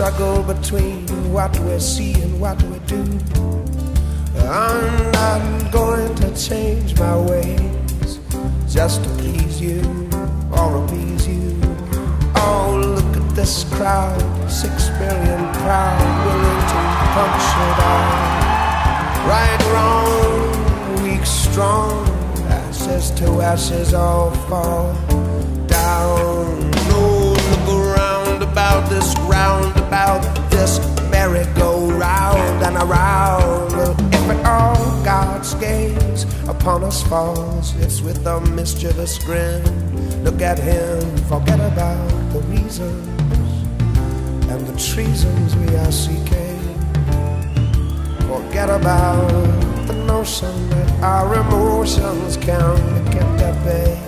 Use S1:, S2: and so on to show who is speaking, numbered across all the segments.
S1: Struggle between what we see and what we do. I'm not going to change my ways just to please you or appease you. Oh, look at this crowd, six million proud, willing to punch it. Right, wrong, weak, strong, ashes to ashes all fall upon us falls, it's with a mischievous grin. Look at him, forget about the reasons and the treasons we are seeking. Forget about the notion that our emotions can be kept at bay.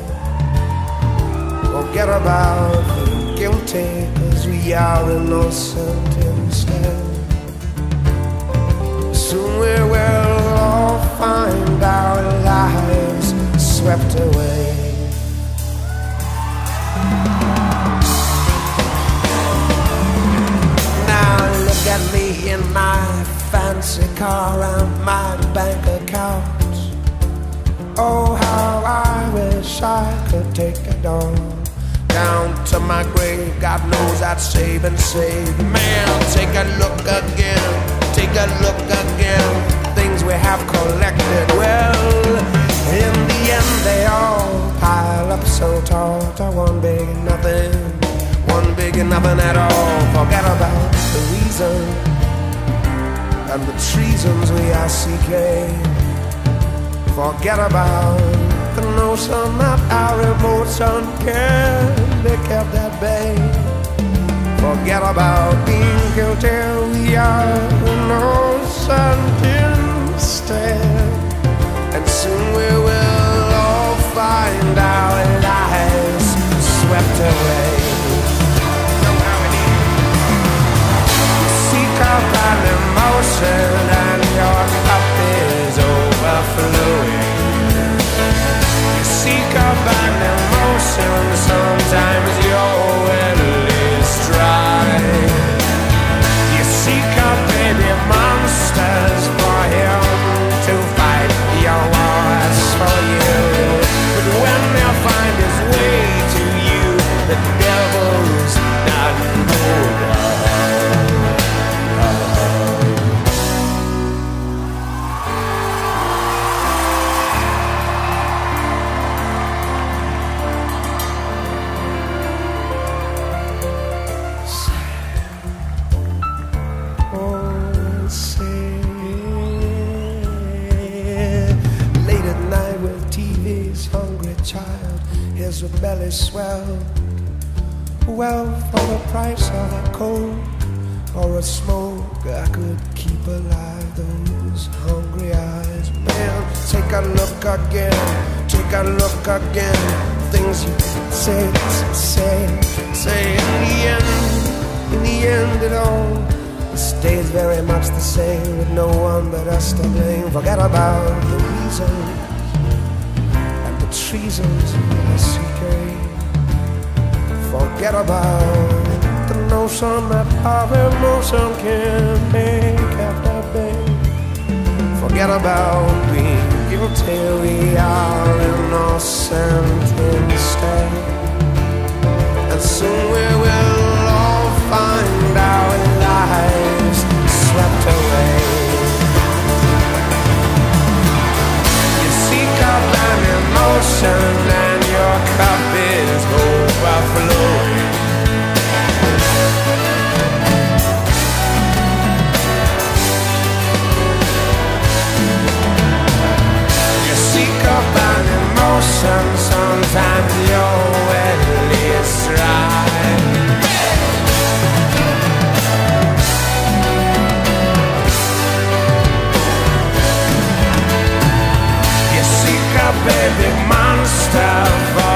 S1: Forget about the guilty, cause we are innocent Oh, how I wish I could take it all down to my grave. God knows I'd save and save. Man, take a look again, take a look again. Things we have collected. Well, in the end, they all pile up so tall to one big nothing, one big nothing at all. Forget about the reason and the treasons we are seeking. Forget about the notion that our emotion can be kept at bay. Forget about being guilty, we are innocent instead. And soon we will all find our lives swept away. Those hungry eyes. Man, take a look again, take a look again. Things you say, say, say in the end, in the end, it all stays very much the same with no one but us to blame. Forget about the reasons and the treasons we seeking. Forget about the notion that our emotion can kept at bay. Forget about being guilty, we are innocent instead. And soon we will a monster